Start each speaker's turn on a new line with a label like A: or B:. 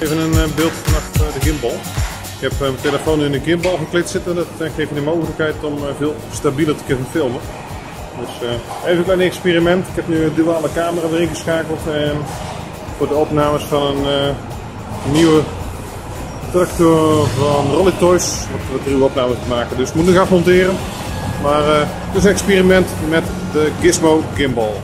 A: Even een eh, beeld vanaf eh, de gimbal. Ik heb eh, mijn telefoon in een gimbal geklit zitten. Dat geeft me de mogelijkheid om veel stabieler te kunnen filmen. Dus even een klein experiment. Ik heb nu een duale camera erin geschakeld. Ehm, voor de opnames van een nieuwe tractor van Rolly Toys. Wat, we nieuwe opnames maken. Dus ik moet nog gaan monteren. Maar het is een experiment met de Gizmo Gimbal.